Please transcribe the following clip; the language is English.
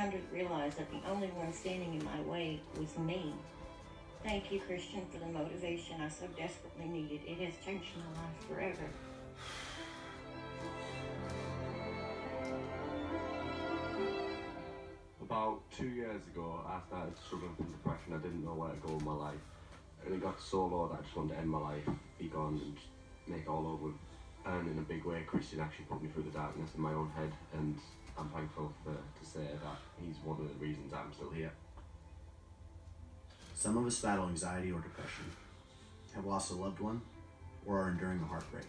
come to realize that the only one standing in my way was me. Thank you, Christian, for the motivation I so desperately needed. It has changed my life forever. About two years ago, I started struggling from depression. I didn't know where to go in my life. And it got so low that I just wanted to end my life, be gone, and make all over. And in a big way, Christian actually put me through the darkness in my own head, and I'm thankful for, say that he's one of the reasons I'm still here. Some of us battle anxiety or depression, have lost a loved one, or are enduring a heartbreak.